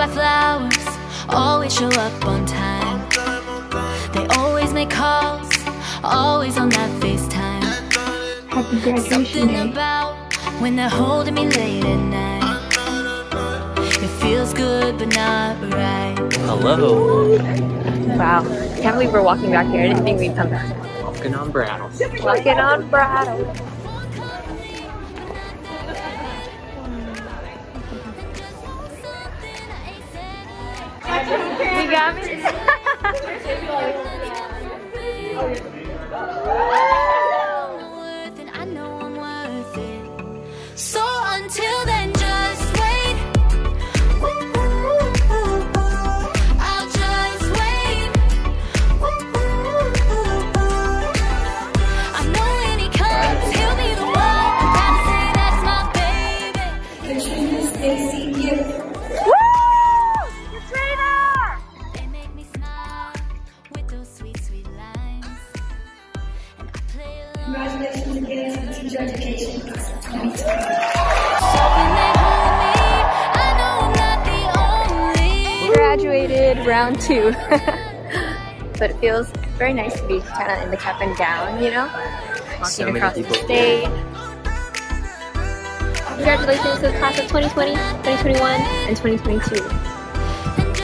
buy flowers, always show up on time. They always make calls, always on that FaceTime. Happy graduation Something day. about when they're holding me late at night. It feels good, but not right. Hello. Wow. Can't believe we're walking back here. I didn't think we'd come back. Walking on Brattle. Walking on Brattle. You again to the teacher education class of 2020. When they hold me, I know I'm not the only. Graduated round two. but it feels very nice to be kind of in the cap and gown, you know? Walking So many across the people. stage. Congratulations to the class of 2020, 2021, and 2022. And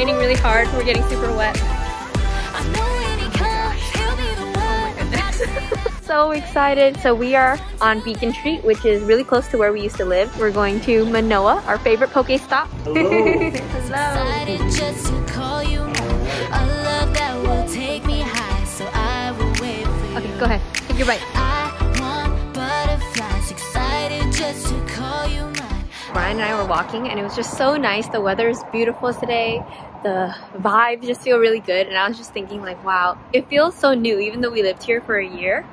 raining really hard. We're getting super wet. I know when he comes, he'll be the one. Gotta say that So excited. So we are on Beacon Street, which is really close to where we used to live. We're going to Manoa, our favorite poke stop. Hello. Decided just to call you mine. A love that will take me high, so I will wait for you. Okay, go ahead. Take your bite. I want butterflies, excited just to call you mine. Ryan and I were walking and it was just so nice. The weather is beautiful today. The vibes just feel really good. And I was just thinking like, wow, it feels so new even though we lived here for a year.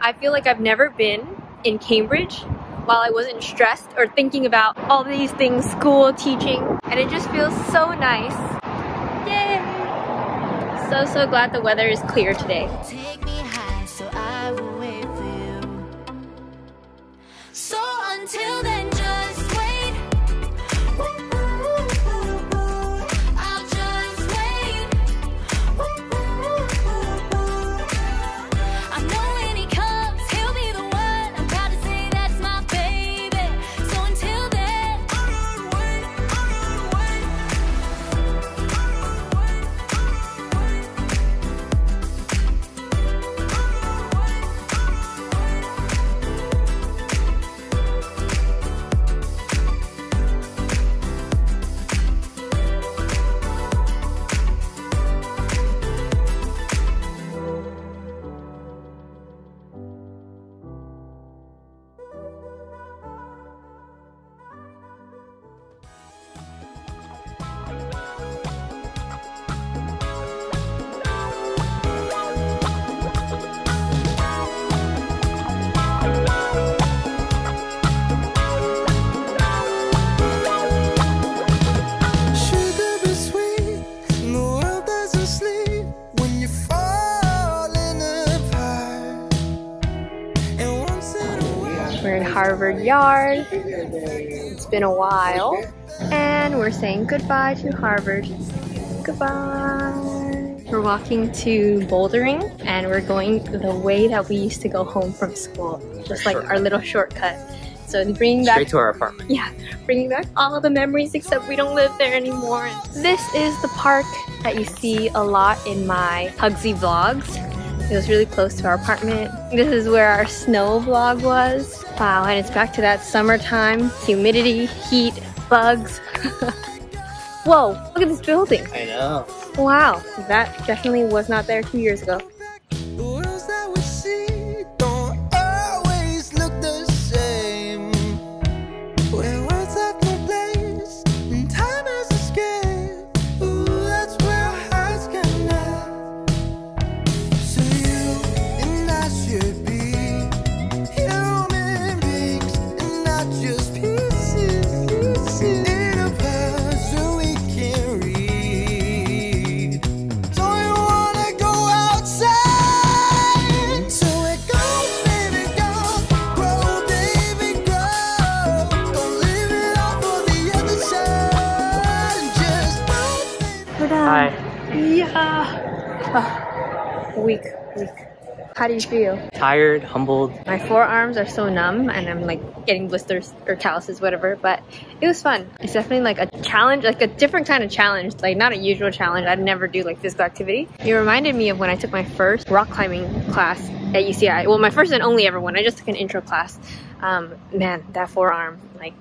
I feel like I've never been in Cambridge while I wasn't stressed or thinking about all these things, school, teaching. And it just feels so nice. Yay! So, so glad the weather is clear today. So until then, Harvard Yard. It's been a while. And we're saying goodbye to Harvard. Goodbye. We're walking to Bouldering and we're going the way that we used to go home from school. Just like our little shortcut. So bringing back Straight to our apartment. yeah, bringing back all the memories except we don't live there anymore. This is the park that you see a lot in my HGSE vlogs. It was really close to our apartment. This is where our snow vlog was. Wow, and it's back to that summertime, humidity, heat, bugs. Whoa, look at this building. I know. Wow, that definitely was not there two years ago. Weak, weak. How do you feel? Tired, humbled. My forearms are so numb and I'm like getting blisters or calluses, whatever, but it was fun. It's definitely like a challenge, like a different kind of challenge, like not a usual challenge. I'd never do like physical activity. It reminded me of when I took my first rock climbing class at UCI. Well, my first and only ever one. I just took an intro class. Um, man, that forearm, like,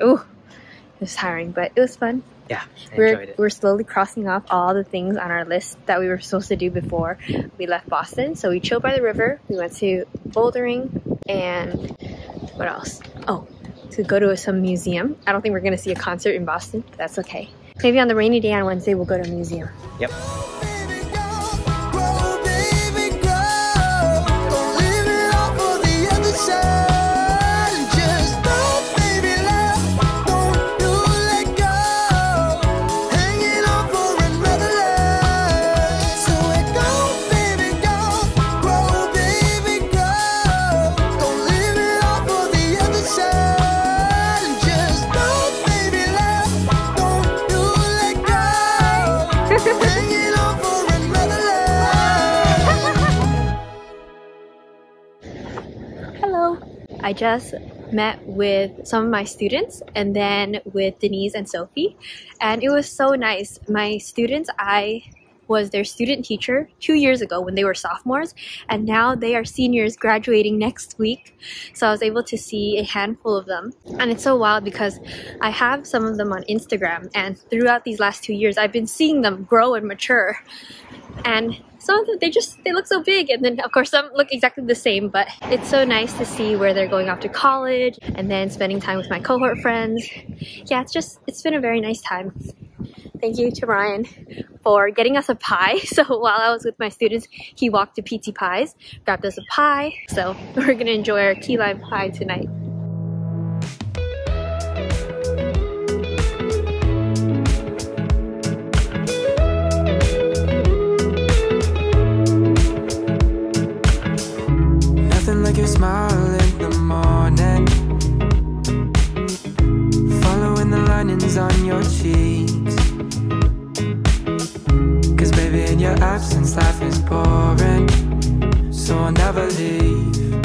ooh, it was tiring, but it was fun Yeah, I we're, enjoyed it. we're slowly crossing off all the things on our list that we were supposed to do before we left Boston. So we chilled by the river, we went to bouldering, and what else? Oh, to go to some museum. I don't think we're gonna see a concert in Boston, but that's okay. Maybe on the rainy day on Wednesday, we'll go to a museum. Yep. Just met with some of my students and then with Denise and Sophie, and it was so nice. My students, I was their student teacher two years ago when they were sophomores, and now they are seniors graduating next week. So I was able to see a handful of them, and it's so wild because I have some of them on Instagram, and throughout these last two years, I've been seeing them grow and mature and some of them they just they look so big. And then of course some look exactly the same but it's so nice to see where they're going off to college and then spending time with my cohort friends. Yeah it's just it's been a very nice time. Thank you to ryan for getting us a pie. So while i was with my students he walked to Petsi Pies grabbed us a pie. So we're gonna enjoy our key lime pie tonight Your smile in the morning. Following the linings on your cheeks. Cause baby, in your absence, life is boring. So I'll never leave.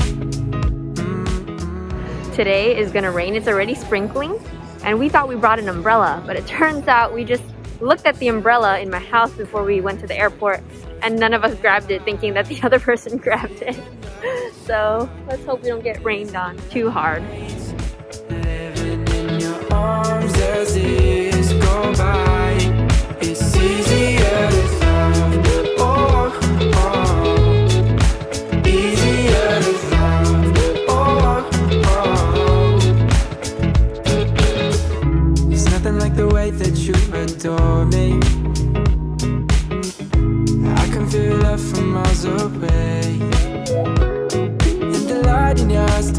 today is gonna rain. It's already sprinkling, and we thought we brought an umbrella, but it turns out we just looked at the umbrella in my house before we went to the airport, and none of us grabbed it, thinking that the other person grabbed it. So let's hope we don't get rained on too hard.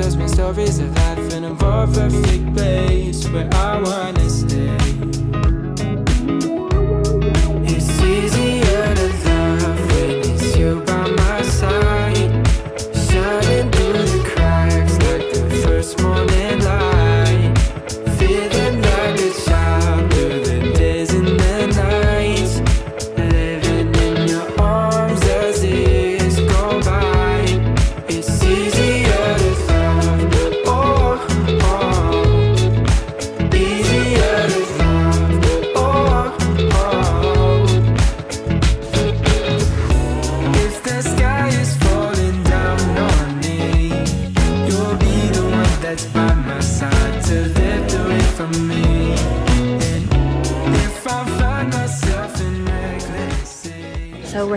Tells me stories of life in a more perfect place where I wanna stay.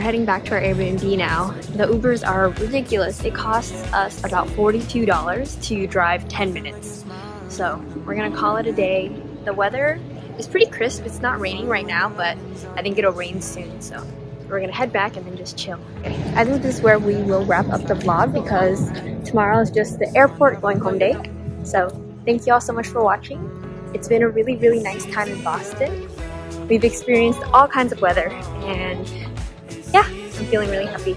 Heading back to our Airbnb now. The Ubers are ridiculous. It costs us about $42 to drive 10 minutes. So we're gonna call it a day. The weather is pretty crisp. It's not raining right now, but I think it'll rain soon. So we're gonna head back and then just chill. I think this is where we will wrap up the vlog because tomorrow is just the airport going home day. So thank you all so much for watching. It's been a really, really nice time in Boston. We've experienced all kinds of weather and I'm feeling really happy.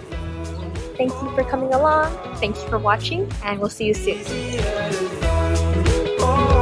Thank you for coming along. Thank you for watching and we'll see you soon. Oh,